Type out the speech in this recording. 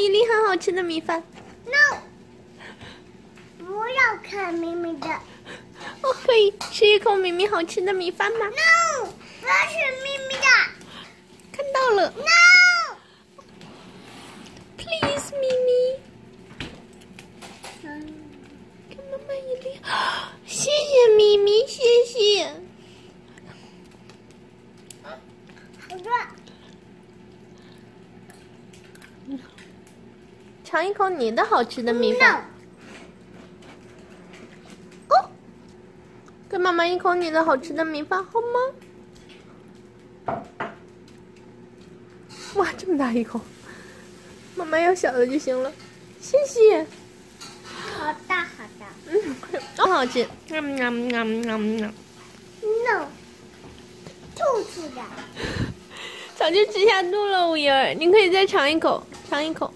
一粒很好吃的米饭。No，不要看咪咪的。我可以吃一口咪咪好吃的米饭吗 No，不要吃妹妹的。看到了 No。，please 咪咪，嗯，给妈妈一粒。谢谢咪咪，谢谢。尝一口你的好吃的米饭。哦，给妈妈一口你的好吃的米饭好吗？哇，这么大一口，妈妈要小的就行了，谢谢。好大好大。嗯，真好吃，嗯嗯嗯嗯嗯，No。吐出的。早就吃下肚了，五爷儿，你可以再尝一口，尝一口。